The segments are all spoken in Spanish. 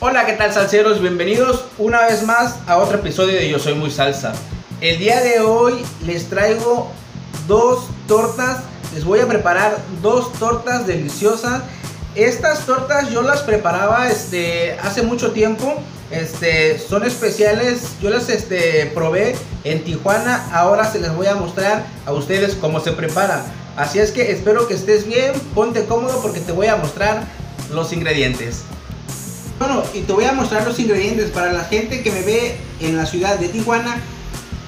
¿qué tal salseros? Bienvenidos una vez más a otro episodio de Yo Soy Muy Salsa. El día de hoy les traigo dos tortas, les voy a preparar dos tortas deliciosas. Estas tortas yo las preparaba este, hace mucho tiempo, este, son especiales, yo las este, probé en Tijuana, ahora se les voy a mostrar a ustedes cómo se preparan. Así es que espero que estés bien, ponte cómodo porque te voy a mostrar los ingredientes. Bueno, y te voy a mostrar los ingredientes para la gente que me ve en la ciudad de Tijuana.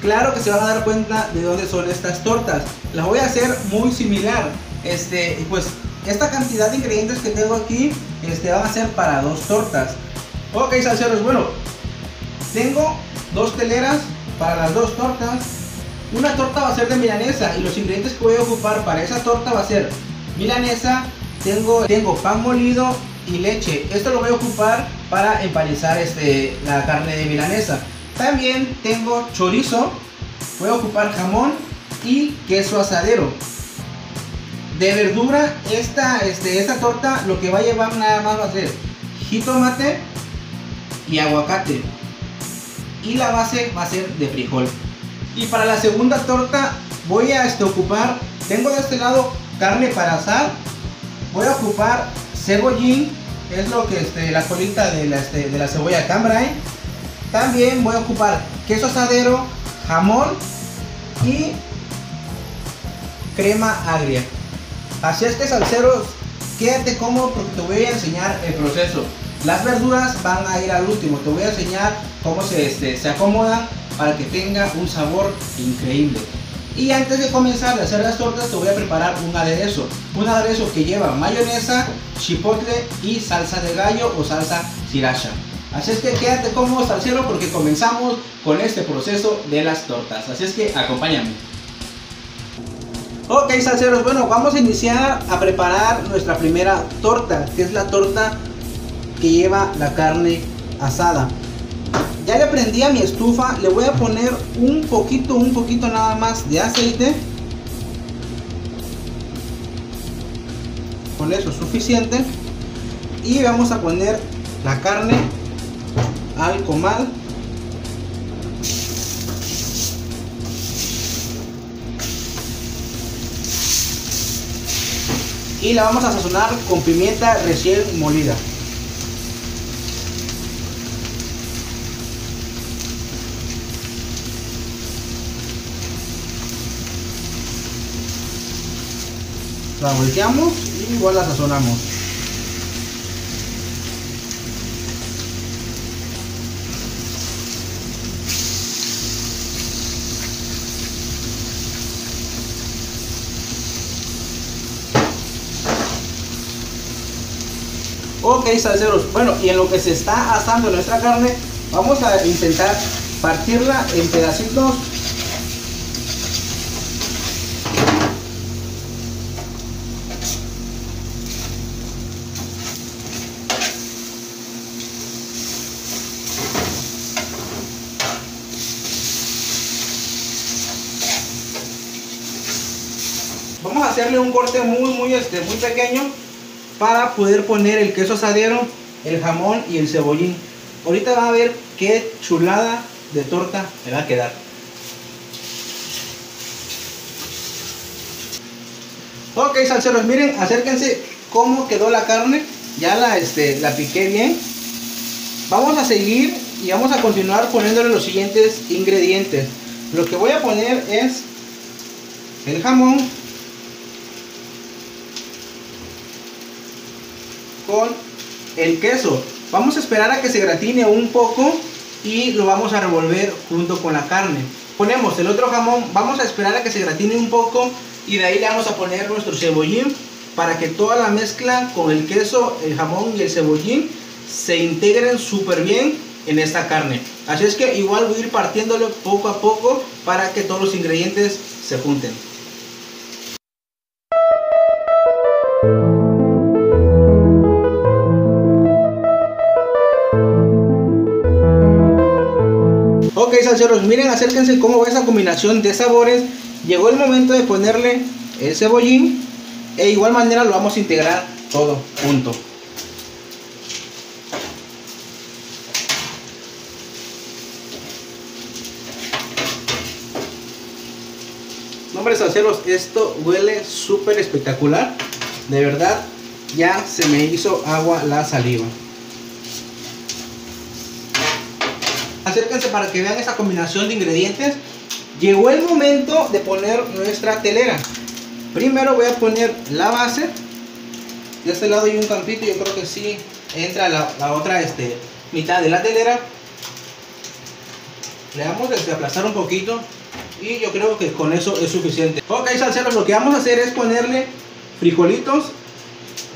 Claro que se van a dar cuenta de dónde son estas tortas. Las voy a hacer muy similar. Este, pues esta cantidad de ingredientes que tengo aquí este, van a ser para dos tortas. Ok, salseros, bueno, tengo dos teleras para las dos tortas. Una torta va a ser de milanesa y los ingredientes que voy a ocupar para esa torta va a ser milanesa, tengo, tengo pan molido, y leche. Esto lo voy a ocupar para empanizar este, la carne de milanesa. También tengo chorizo, voy a ocupar jamón y queso asadero. De verdura, esta, este, esta torta lo que va a llevar nada más va a ser jitomate y aguacate. Y la base va a ser de frijol. Y para la segunda torta voy a este, ocupar, tengo de este lado carne para asar. Voy a ocupar cebollín, es lo que este, la colita de la, este, de la cebolla cambrai. También voy a ocupar queso asadero, jamón y crema agria. Así es que salseros, quédate cómodo porque te voy a enseñar el proceso. Las verduras van a ir al último, te voy a enseñar cómo se, este, se acomodan para que tenga un sabor increíble. Y antes de comenzar a hacer las tortas te voy a preparar un aderezo. Un aderezo que lleva mayonesa, chipotle y salsa de gallo o salsa sriracha. Así es que quédate cómodo salsero porque comenzamos con este proceso de las tortas. Así es que acompáñame. Ok salseros, bueno vamos a iniciar a preparar nuestra primera torta, que es la torta que lleva la carne asada. Ya le prendí a mi estufa, le voy a poner un poquito, un poquito nada más de aceite. Con eso es suficiente. Y vamos a poner la carne al comal. Y la vamos a sazonar con pimienta recién molida. La volteamos y igual la sazonamos Ok, salseros. Bueno, y en lo que se está asando nuestra carne, vamos a intentar partirla en pedacitos hacerle un corte muy muy este muy pequeño para poder poner el queso asadero el jamón y el cebollín. Ahorita van a ver qué chulada de torta me va a quedar. Ok salseros miren acérquense cómo quedó la carne. Ya la este la piqué bien. Vamos a seguir y vamos a continuar poniéndole los siguientes ingredientes. Lo que voy a poner es el jamón el queso. Vamos a esperar a que se gratine un poco y lo vamos a revolver junto con la carne. Ponemos el otro jamón, vamos a esperar a que se gratine un poco y de ahí le vamos a poner nuestro cebollín para que toda la mezcla con el queso, el jamón y el cebollín se integren súper bien en esta carne. Así es que igual voy a ir partiéndolo poco a poco para que todos los ingredientes se junten. salseros, miren, acérquense cómo va esa combinación de sabores. Llegó el momento de ponerle el cebollín e igual manera lo vamos a integrar todo junto. Nombres salseros, esto huele súper espectacular. De verdad, ya se me hizo agua la saliva. Acérquense para que vean esa combinación de ingredientes. Llegó el momento de poner nuestra telera. Primero voy a poner la base. De este lado hay un campito, yo creo que sí entra la, otra este, mitad de la telera. Le vamos a aplastar un poquito y yo creo que con eso es suficiente. Ok, salseros, lo que vamos a hacer es ponerle frijolitos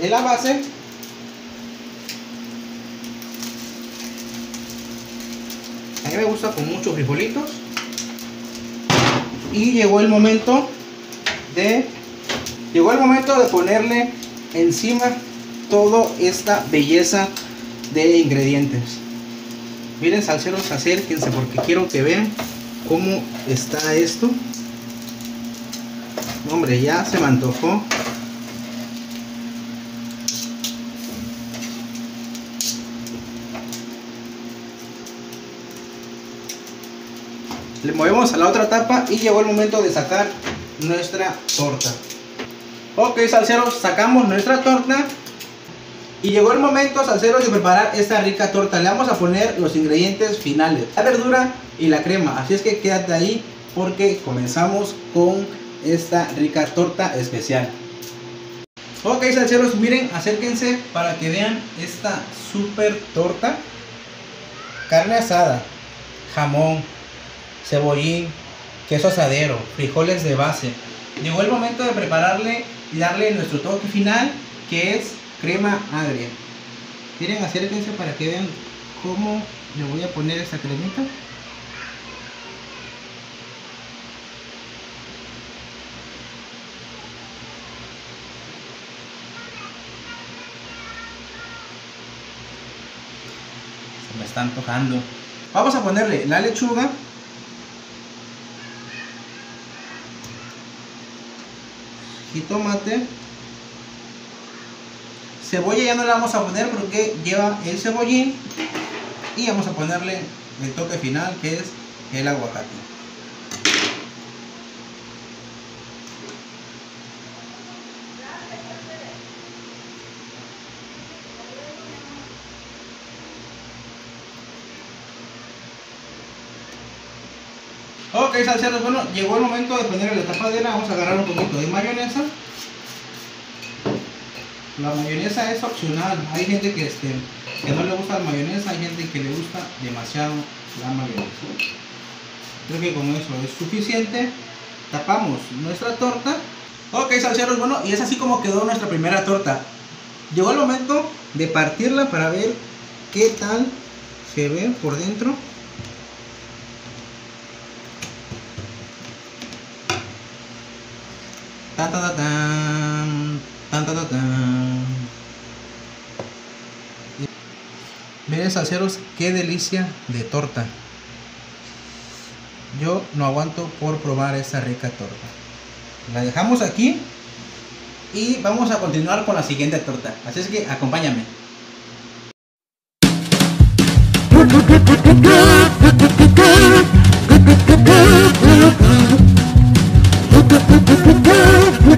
en la base. Me gusta con muchos frijolitos. Y llegó el momento de llegó el momento de ponerle encima toda esta belleza de ingredientes. Miren salseros, acérquense porque quiero que vean cómo está esto. Hombre, ya se me antojó. Le movemos a la otra tapa y llegó el momento de sacar nuestra torta. Ok, salseros, sacamos nuestra torta. Y llegó el momento, salseros, de preparar esta rica torta. Le vamos a poner los ingredientes finales. La verdura y la crema. Así es que quédate ahí porque comenzamos con esta rica torta especial. Ok, salseros, miren, acérquense para que vean esta super torta. Carne asada, jamón, cebollín, queso asadero, frijoles de base. Llegó el momento de prepararle y darle nuestro toque final que es crema agria. Miren, acérquense para que vean cómo le voy a poner esta cremita. Se me está antojando. Vamos a ponerle la lechuga. Jitomate. Cebolla ya no la vamos a poner porque lleva el cebollín. Y vamos a ponerle el toque final que es el aguacate. Ok, salseros, bueno, llegó el momento de ponerle la tapadera. Vamos a agarrar un poquito de mayonesa. La mayonesa es opcional. Hay gente que, este, que no le gusta la mayonesa, hay gente que le gusta demasiado la mayonesa. Creo que con eso es suficiente. Tapamos nuestra torta. Ok, salseros, bueno, y es así como quedó nuestra primera torta. Llegó el momento de partirla para ver qué tal se ve por dentro. Miren, salseros, qué delicia de torta. Yo no aguanto por probar esta rica torta. La dejamos aquí y vamos a continuar con la siguiente torta. Así es que acompáñame.